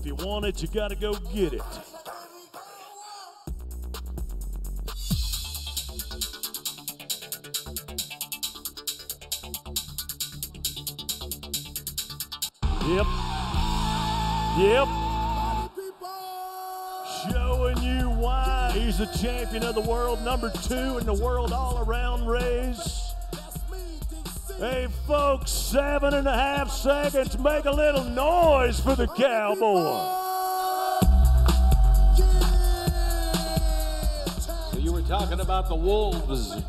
If you want it, you got to go get it. Yep. Yep. Showing you why he's the champion of the world, number two in the world all around race. Hey, folks, seven and a half seconds. Make a little noise for the cowboy. So you were talking about the Wolves.